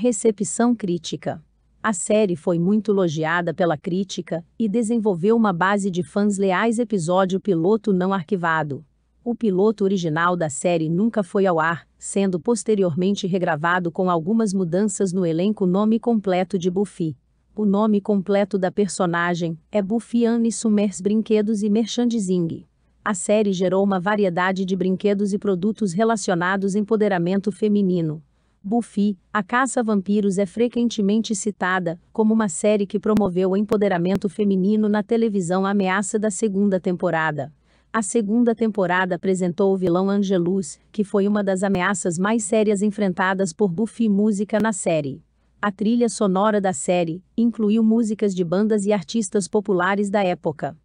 Recepção crítica. A série foi muito elogiada pela crítica e desenvolveu uma base de fãs leais. Episódio piloto não arquivado. O piloto original da série nunca foi ao ar, sendo posteriormente regravado com algumas mudanças no elenco. Nome completo de Buffy. O nome completo da personagem é Buffy Anne Summers Brinquedos e Merchandising. A série gerou uma variedade de brinquedos e produtos relacionados empoderamento feminino. Buffy, a caça a vampiros é frequentemente citada como uma série que promoveu o empoderamento feminino na televisão ameaça da segunda temporada. A segunda temporada apresentou o vilão Angelus, que foi uma das ameaças mais sérias enfrentadas por Buffy música na série. A trilha sonora da série incluiu músicas de bandas e artistas populares da época.